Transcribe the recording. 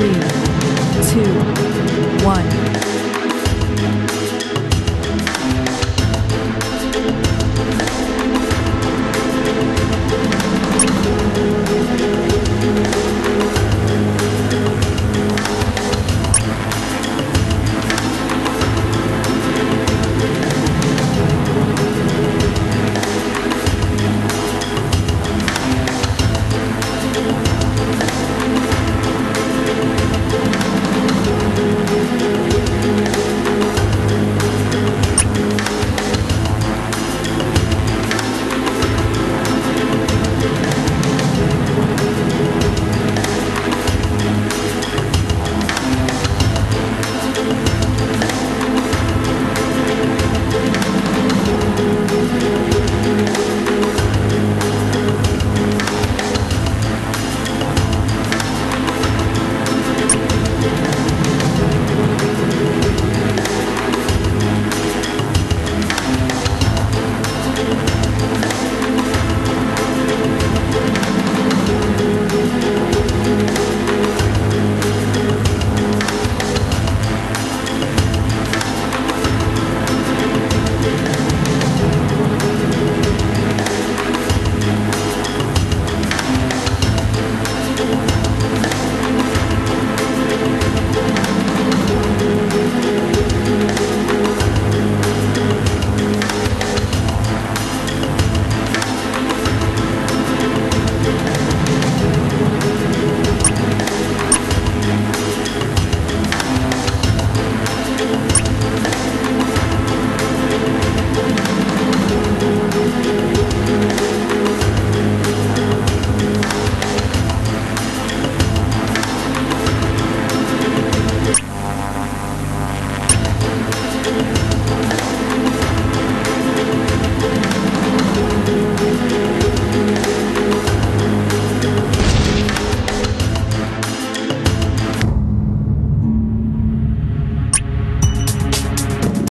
three, two, one.